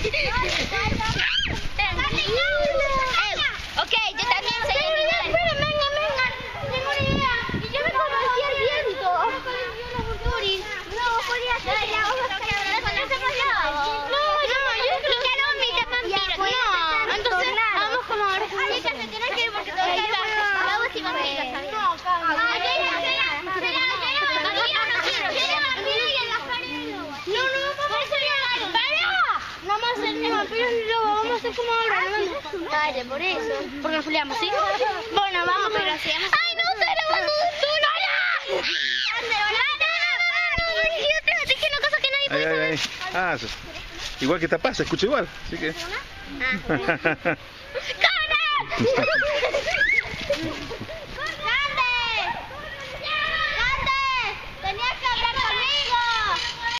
¡Vamos! vamos a hacer como ahora. Dale, por eso. Porque nos peleamos, ¿sí? Bueno, vamos, pero hacemos... ¡Ay, no, ¡Se Sara, vas a ¡Sara! Ay, ay, ay. Ah, igual que tapás, se escucha igual. Así que. Ah.